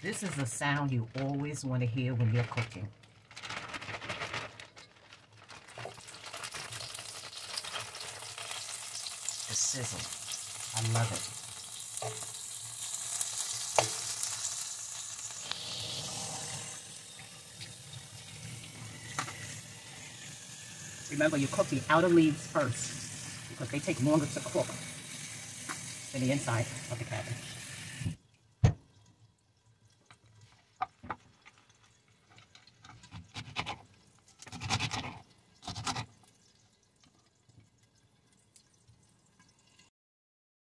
This is a sound you always want to hear when you're cooking. The sizzle. I love it. Remember, you cook the outer leaves first because they take longer to cook than the inside of the cabbage.